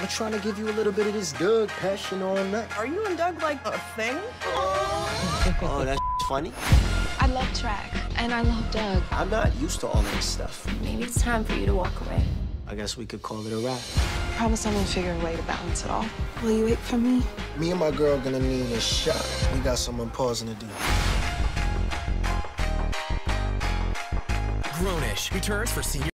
I'm trying to give you a little bit of this Doug passion on that. Are you and Doug like a thing? Oh, that's funny. I love track, and I love Doug. I'm not used to all of this stuff. Maybe it's time for you to walk away. I guess we could call it a wrap. Promise I'm gonna figure a way to balance it all. Will you wait for me? Me and my girl gonna need a shot. We got someone pausing to do. Grownish returns for senior.